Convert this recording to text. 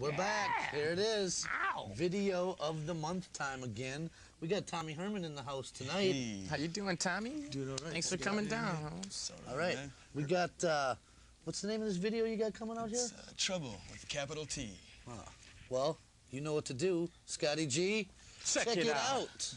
We're back. Here it is. Ow. Video of the month time again. We got Tommy Herman in the house tonight. Hey. How you doing, Tommy? Doing all right. Thanks for coming down. All right. man. We got uh what's the name of this video you got coming out here? Uh, trouble with a capital T. Well, you know what to do. Scotty G, Check, check it, it out. out.